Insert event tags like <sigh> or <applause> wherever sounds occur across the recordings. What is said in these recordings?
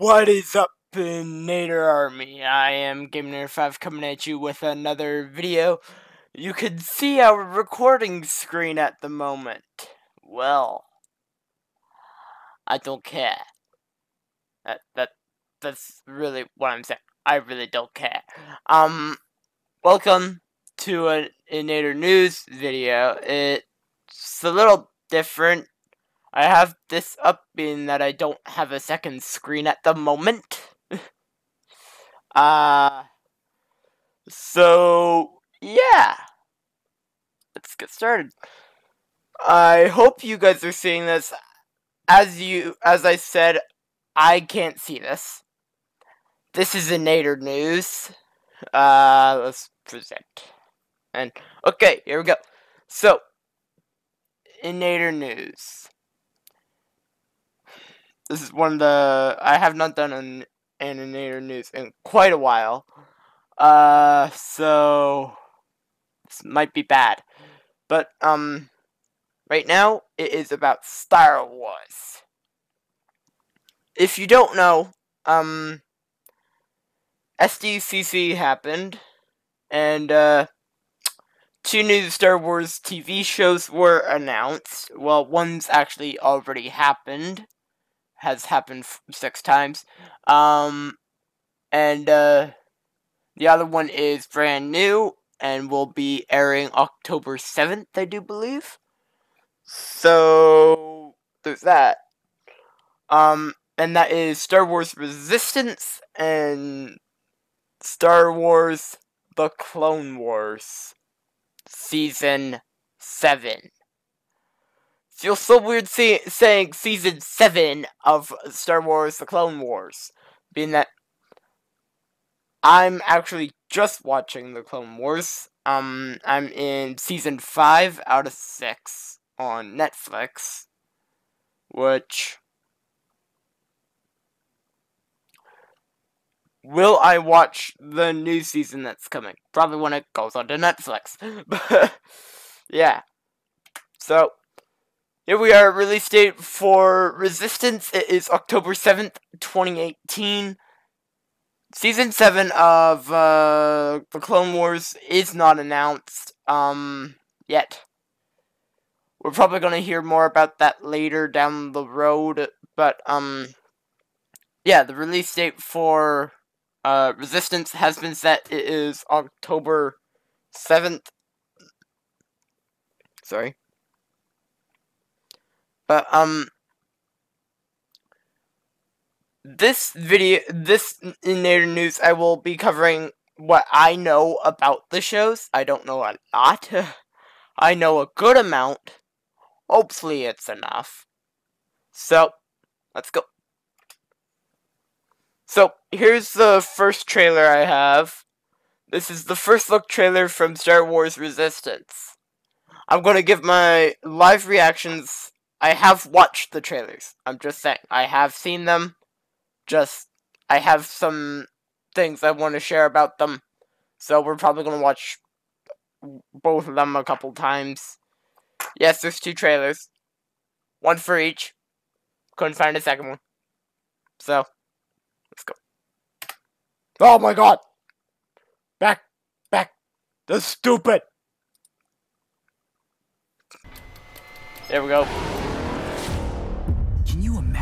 What is up, Inator Army? I am Gaminator5 coming at you with another video. You can see our recording screen at the moment. Well, I don't care. That, that, that's really what I'm saying. I really don't care. Um, welcome to a, a Nader News video. It's a little different I have this up being that I don't have a second screen at the moment. <laughs> uh, so, yeah. Let's get started. I hope you guys are seeing this. As you, as I said, I can't see this. This is a Nader News. Uh, let's present. And, okay, here we go. So, Inator News. This is one of the I have not done an Inator news in quite a while. Uh, so this might be bad, but um, right now it is about Star Wars. If you don't know, um, SDCC happened, and uh, two new Star Wars TV shows were announced. Well, one's actually already happened has happened six times. Um, and uh, the other one is brand new and will be airing October 7th, I do believe. So, there's that. Um, and that is Star Wars Resistance and Star Wars The Clone Wars Season 7 feels so weird see, saying season 7 of Star Wars The Clone Wars. Being that I'm actually just watching The Clone Wars. Um, I'm in season 5 out of 6 on Netflix. Which. Will I watch the new season that's coming? Probably when it goes onto Netflix. <laughs> but, yeah. So, here we are, release date for Resistance. It is October 7th, 2018. Season 7 of uh, The Clone Wars is not announced um, yet. We're probably going to hear more about that later down the road, but um, yeah, the release date for uh, Resistance has been set. It is October 7th. Sorry. But, um, this video, this in News, I will be covering what I know about the shows. I don't know a lot. <laughs> I know a good amount. Hopefully it's enough. So, let's go. So, here's the first trailer I have. This is the first look trailer from Star Wars Resistance. I'm going to give my live reactions I have watched the trailers. I'm just saying. I have seen them. Just, I have some things I want to share about them. So we're probably going to watch both of them a couple times. Yes, there's two trailers. One for each. Couldn't find a second one. So, let's go. Oh my god! Back, back. That's stupid! There we go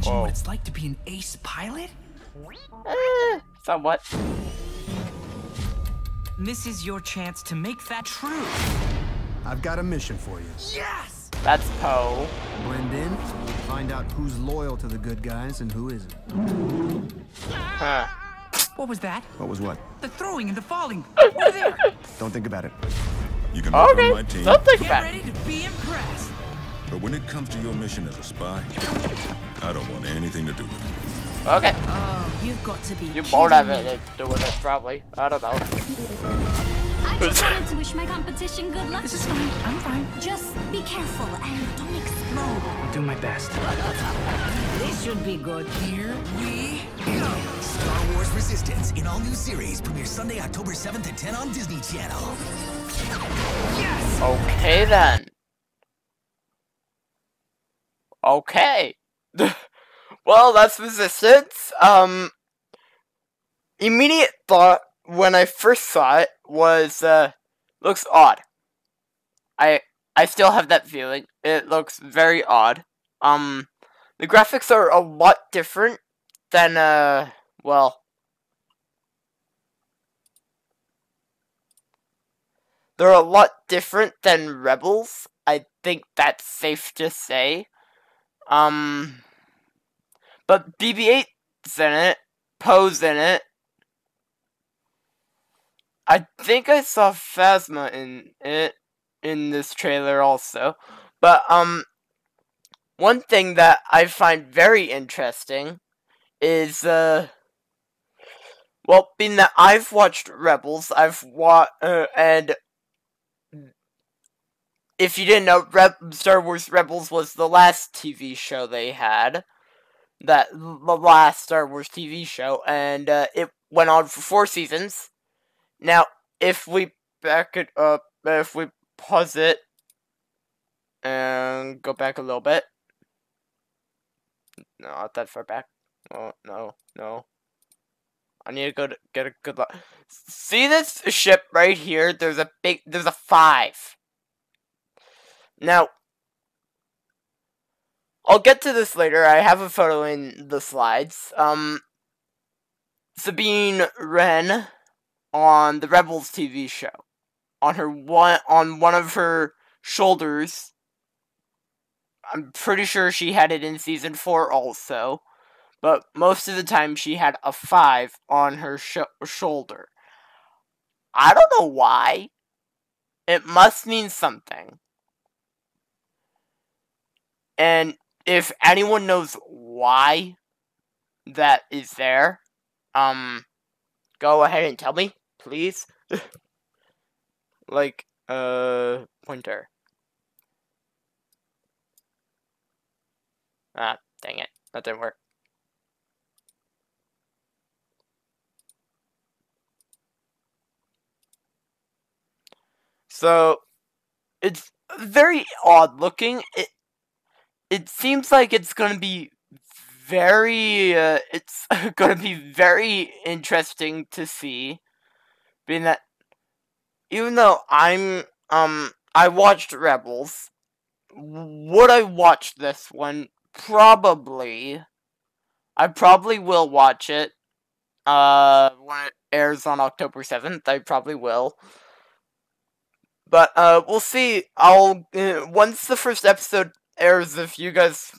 imagine Whoa. what it's like to be an ace pilot? Uh, somewhat. This is your chance to make that true. I've got a mission for you. Yes! That's Poe. Blend in, find out who's loyal to the good guys and who isn't. Huh. What was that? What was what? The throwing and the falling. <laughs> Over there. Don't think about it. You can okay. on my team. Don't think Get about ready to be impressed. But when it comes to your mission as a spy, I don't want anything to do with it. Okay. Oh, you've got to be. You're bored of it doing it, probably. I don't know. I just wanted to wish my competition good luck. This is fine. I'm fine. Just be careful and don't explode. I'll do my best. this should be good. Here we go. Star Wars Resistance in all new series premieres Sunday, October 7th at 10 on Disney Channel. Yes. Okay then. Okay. <laughs> well, that's Resistance. Um, immediate thought when I first saw it was, uh, looks odd. I I still have that feeling. It looks very odd. Um, the graphics are a lot different than, uh, well, they're a lot different than Rebels. I think that's safe to say. Um, but BB-8's in it, Poe's in it. I think I saw Phasma in it in this trailer also. But um one thing that I find very interesting is uh well, being that I've watched Rebels, I've watched uh, and if you didn't know, Reb- Star Wars Rebels was the last TV show they had. That the last Star Wars TV show, and uh, it went on for four seasons. Now, if we back it up, if we pause it and go back a little bit. No, not that far back. Oh, no, no. I need to go to get a good look. See this ship right here? There's a big, there's a five. Now, I'll get to this later. I have a photo in the slides. Um, Sabine Wren on the Rebels TV show. On her one on one of her shoulders. I'm pretty sure she had it in season 4 also. But most of the time she had a 5 on her sh shoulder. I don't know why. It must mean something. And if anyone knows why that is there, um, go ahead and tell me, please. <laughs> like, uh, pointer. Ah, dang it. That didn't work. So, it's very odd looking. It it seems like it's going to be very uh, it's <laughs> going to be very interesting to see. Being that even though I'm um I watched Rebels would I watch this one? Probably. I probably will watch it uh when it airs on October 7th I probably will. But uh we'll see. I'll uh, once the first episode airs if you guys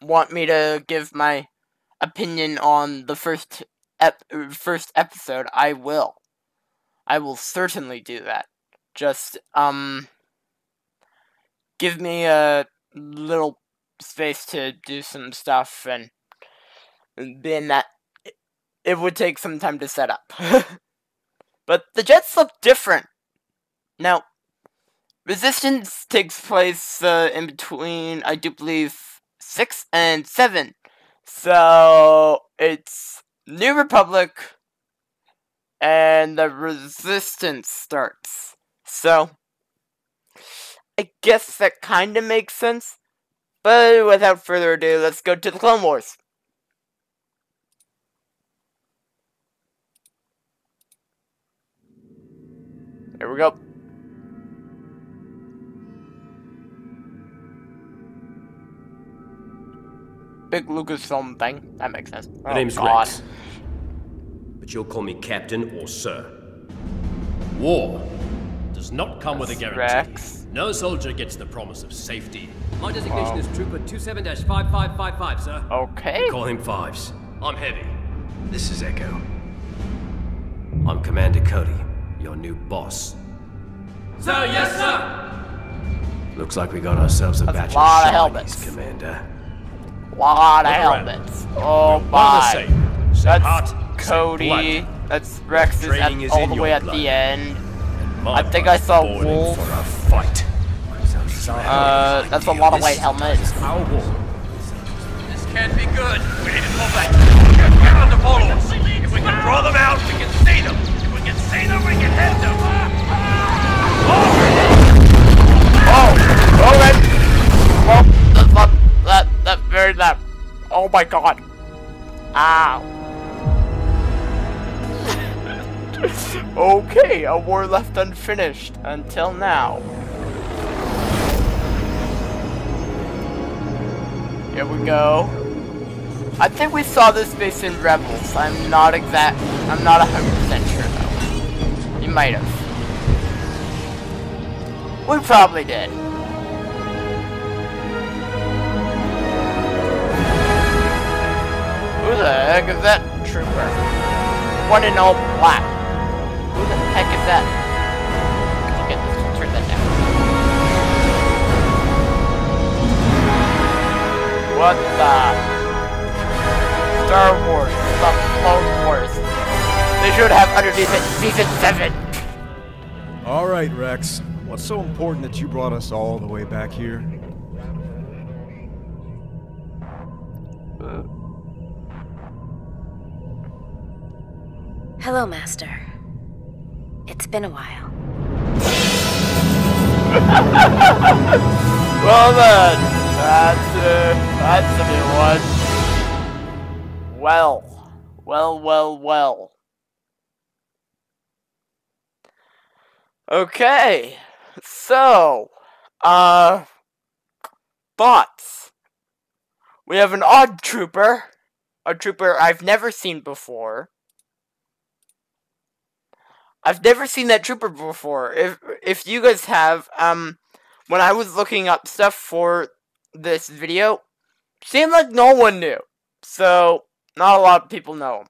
want me to give my opinion on the first ep- first episode, I will. I will certainly do that. Just um give me a little space to do some stuff and being that it would take some time to set up. <laughs> but the jets look different. Now, Resistance takes place uh, in between, I do believe, 6 and 7. So, it's New Republic, and the Resistance starts. So, I guess that kind of makes sense. But without further ado, let's go to the Clone Wars. Here we go. Big Lucasfilm thing. That makes sense. My Oh, name's God. Rex. But you'll call me Captain or Sir. War does not come with a guarantee. Rex. No soldier gets the promise of safety. My designation is Trooper 27-5555, sir. Okay. Call him Fives. I'm Heavy. This is Echo. I'm Commander Cody, your new boss. Sir, yes, sir! Looks like we got ourselves a That's a batch lot of of helmets. Commander. Lot of helmets. Oh the my. same. Same That's heart, same Cody. That's Rex is at, Training is all the your way at blood. the end. I think I blood's saw boiling Wolf. for a fight. Uh, that's a lot of white helmets. This can't be good. We need to pull back. Get on the follow us. If we can draw them out, we can see them. If we can see them, we can hit them. Oh, okay. Well, that's that. Oh my god. Ow. okay, a war left unfinished until now. Here we go. I think we saw this base in Rebels. I'm not exact. I'm not a 100% sure though. You might have. We probably did. Who the heck is that trooper? One in all black. Who the heck is that? Okay, let's turn that down. What the? Star Wars, the Clone Wars. They should have underneath it season 7. All right, Rex. What's so important that you brought us all the way back here? Uh, Hello, Master. It's been a while. <laughs> Well then, that's uh, that's a new one. Well, well, well, well. Okay, so, uh, thoughts. We have an odd trooper, a trooper I've never seen before. I've never seen that trooper before. If if you guys have, um, when I was looking up stuff for this video, seemed like no one knew. So not a lot of people know him.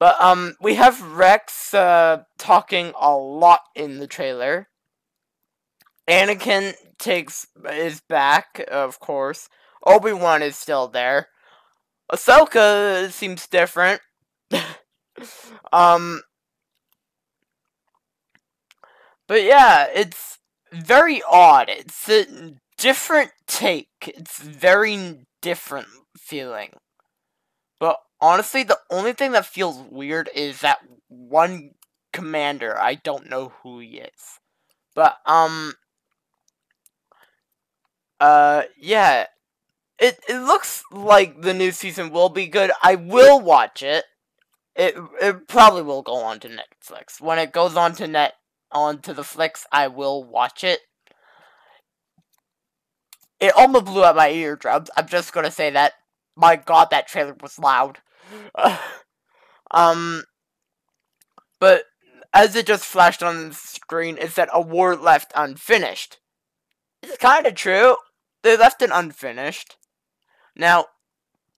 But um, we have Rex uh, talking a lot in the trailer. Anakin takes is back, of course. Obi Wan is still there. Ahsoka seems different. <laughs> um, but yeah, it's very odd. It's a different take. It's very different feeling. But honestly, the only thing that feels weird is that one commander. I don't know who he is. But, um... Uh, yeah. It, it looks like the new season will be good. I will watch it. It, it probably will go on to Netflix. When it goes on to net onto the flicks, I will watch it. It almost blew out my eardrums. I'm just gonna say that. My god, that trailer was loud. <sighs> um, but as it just flashed on the screen, it said a war left unfinished. It's kind of true. They left it unfinished. Now,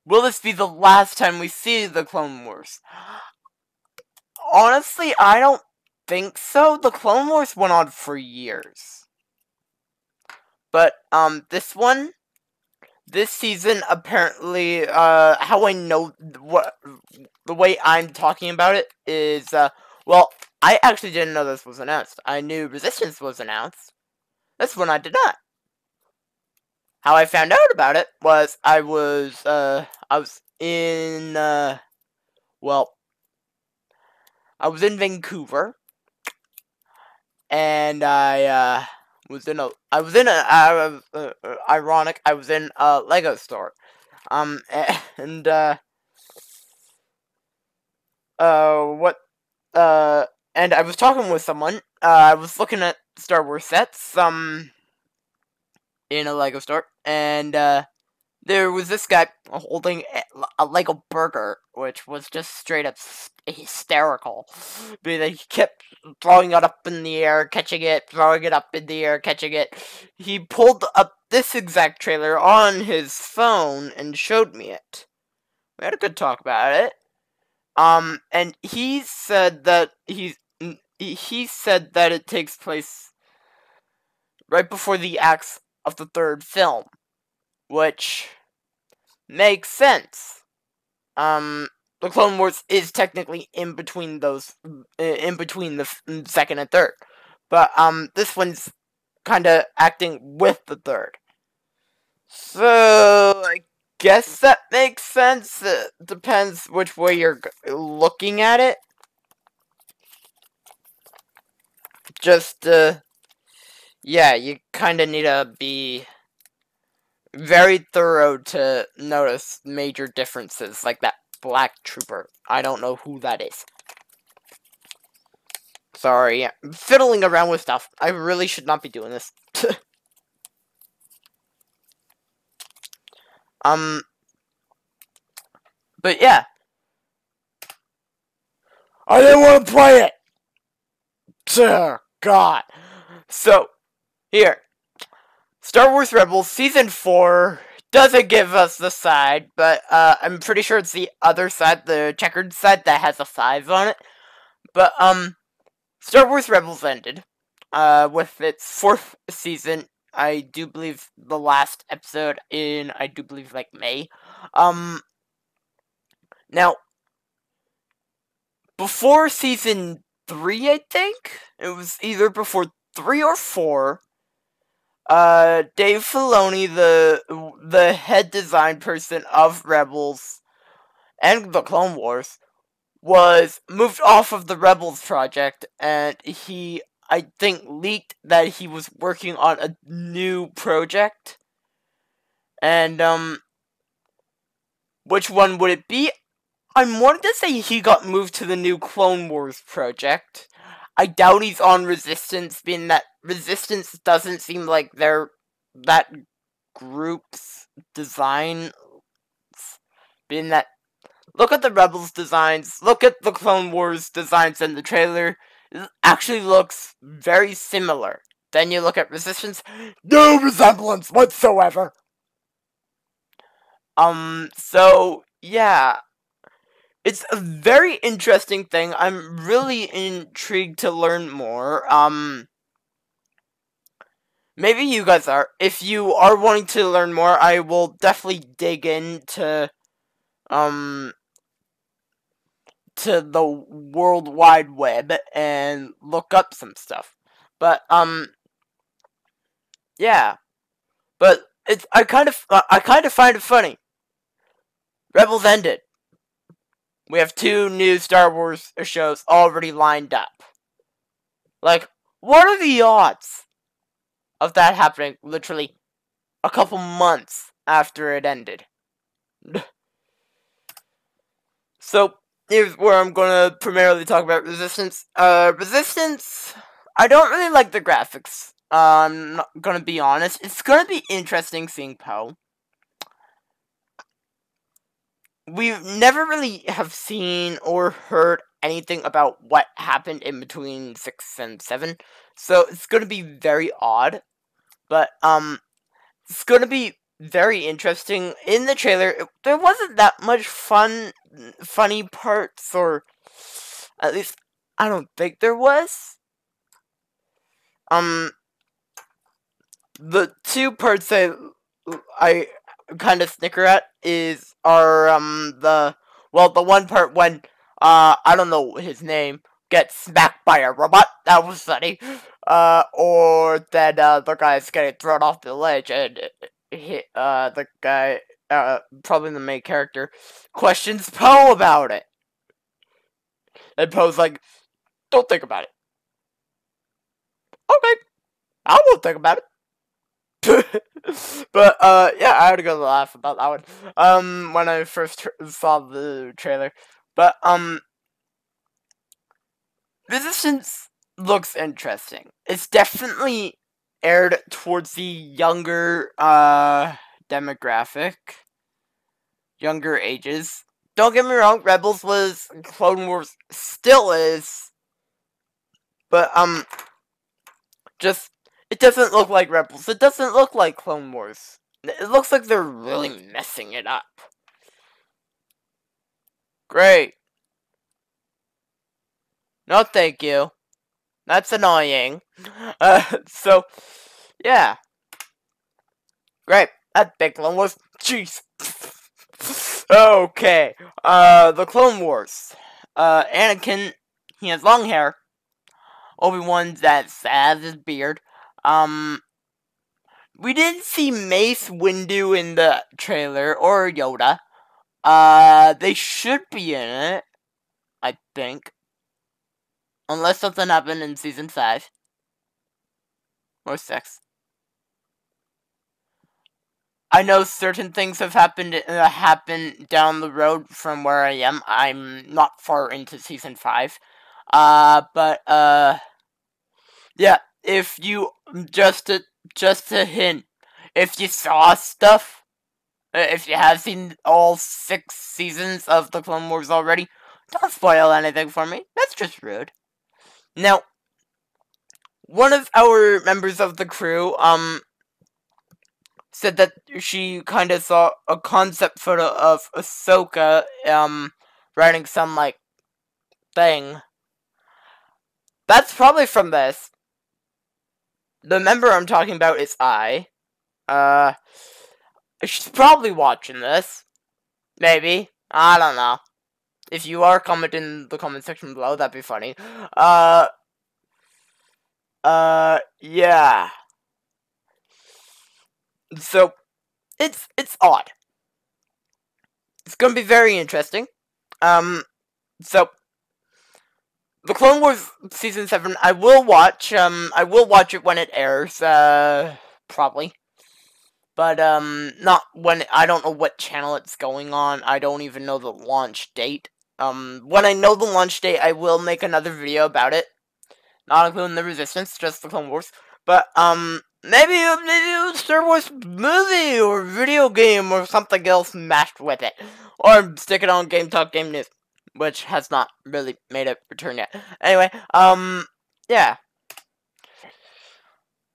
will this be the last time we see the Clone Wars? <gasps> Honestly, I don't think so. The Clone Wars went on for years. But, um, this one, this season, apparently, uh, how I know what, the way I'm talking about it is, uh, well, I actually didn't know this was announced. I knew Resistance was announced. This one I did not. How I found out about it was I was, uh, I was in, uh, well, I was in Vancouver, and I, uh, was in a, I was in a, uh, uh, ironic, I was in a Lego store, um, <laughs> and, uh, uh, what, uh, and I was talking with someone, uh, I was looking at Star Wars sets, um, in a Lego store, and, uh, there was this guy holding a Lego burger, which was just straight up hysterical. Because he kept throwing it up in the air, catching it, throwing it up in the air, catching it. He pulled up this exact trailer on his phone and showed me it. We had a good talk about it. Um, and he said that he's he said that it takes place right before the acts of the third film which makes sense. Um, the Clone Wars is technically in between those, in between the second and third, but um, this one's kind of acting with the third. So I guess that makes sense. It depends which way you're looking at it. Just uh, yeah, you kind of need to be very thorough to notice major differences, like that black trooper. I don't know who that is. Sorry, I'm fiddling around with stuff. I really should not be doing this. <laughs> um, but yeah. I didn't want to play it! God. So, here. Star Wars Rebels Season 4 doesn't give us the side, but uh, I'm pretty sure it's the other side, the checkered side, that has a 5 on it. But, um, Star Wars Rebels ended uh, with its fourth season. I do believe the last episode in, I do believe, like, May. Um, now, before season 3, I think? It was either before 3 or 4 uh, Dave Filoni, the the head design person of Rebels and the Clone Wars, was moved off of the Rebels project, and he, I think, leaked that he was working on a new project. And um, which one would it be? I'm wanting to say he got moved to the new Clone Wars project. I doubt he's on Resistance, being that Resistance doesn't seem like they're that group's design. Being that, look at the Rebels designs, look at the Clone Wars designs in the trailer. It actually looks very similar. Then you look at Resistance, no resemblance whatsoever. Um, so, yeah, it's a very interesting thing. I'm really intrigued to learn more. Um, maybe you guys are. If you are wanting to learn more, I will definitely dig into, um, to the World Wide Web and look up some stuff. But, um, yeah. But it's, I kind of, I kind of find it funny. Rebels ended we have two new Star Wars shows already lined up. Like, what are the odds of that happening literally a couple months after it ended? <sighs> so, here's where I'm gonna primarily talk about Resistance. Uh, Resistance, I don't really like the graphics. Uh, I'm not gonna be honest. It's gonna be interesting seeing Poe. we never really have seen or heard anything about what happened in between 6 and 7. So it's going to be very odd. But, um, it's going to be very interesting. In the trailer, it, there wasn't that much fun, funny parts, or at least I don't think there was. Um, the two parts I, I kind of snicker at is are um the well the one part when uh I don't know his name gets smacked by a robot. That was funny. Uh or then uh the guy's getting thrown off the ledge and uh the guy uh probably the main character questions Poe about it. And Poe's like don't think about it. Okay I won't think about it. <laughs> But uh, yeah, I had a good laugh about that one. Um, when I first saw the trailer, but um, Resistance looks interesting. It's definitely aired towards the younger uh demographic, younger ages. Don't get me wrong, Rebels was Clone Wars still is, but um, just it doesn't look like Rebels. It doesn't look like Clone Wars. It looks like they're really messing it up. Great. No, thank you. That's annoying. <laughs> Uh, so, yeah. Great. That big Clone Wars. Jeez. <laughs> okay. Uh, the Clone Wars. Uh, Anakin, he has long hair. Obi-Wan that has his beard. Um, we didn't see Mace Windu in the trailer or Yoda. Uh, they should be in it, I think. Unless something happened in season 5. Or 6. I know certain things have happened uh, happen down the road from where I am. I'm not far into season five, uh, but uh, yeah. If you just a just a hint, if you saw stuff, uh, if you have seen all six seasons of the Clone Wars already, don't spoil anything for me. That's just rude. Now, one of our members of the crew, um, said that she kind of saw a concept photo of Ahsoka, um, writing some, like, thing. That's probably from this. The member I'm talking about is I. Uh, she's probably watching this. Maybe. I don't know. If you are, comment in the comment section below. That'd be funny. Uh, uh, yeah. So, it's, it's odd. It's gonna be very interesting. Um, so, the Clone Wars Season 7, I will watch, um, I will watch it when it airs, uh, probably. But, um, not when, I don't know what channel it's going on, I don't even know the launch date. Um, when I know the launch date, I will make another video about it. Not including the Resistance, just the Clone Wars. But, um, maybe, maybe a Star Wars movie or video game or something else mashed with it. Or stick it on Game Talk Game News, which has not really made a return yet. Anyway, um, yeah.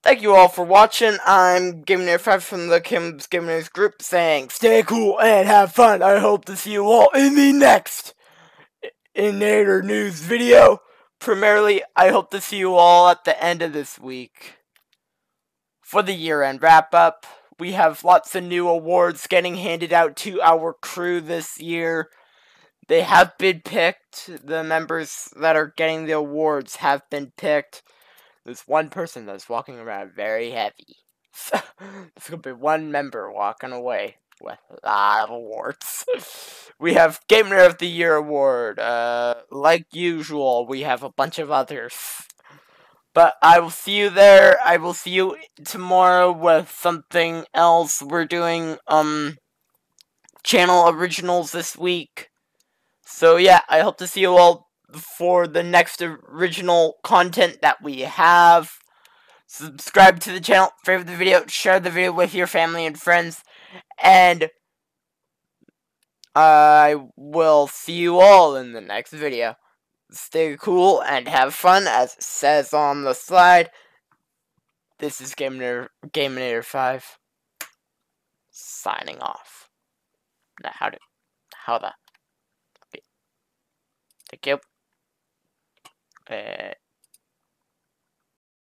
Thank you all for watching. I'm Game Nerd 5 from the Kim's Game Nerds group saying, stay cool and have fun. I hope to see you all in the next Inator News video. Primarily, I hope to see you all at the end of this week. For the year-end wrap-up, we have lots of new awards getting handed out to our crew this year. They have been picked. The members that are getting the awards have been picked. There's one person that's walking around very heavy. So, <laughs> there's gonna be one member walking away with a lot of awards. we have Gamer of the Year award. Uh, like usual, we have a bunch of others. But I will see you there. I will see you tomorrow with something else. We're doing, um, channel originals this week. So yeah, I hope to see you all for the next original content that we have. Subscribe to the channel, favorite the video, share the video with your family and friends, and I will see you all in the next video. Stay cool and have fun, as it says on the slide. This is Gaminator, Gaminator 5, signing off. Now, how did, how the, thank you. Uh,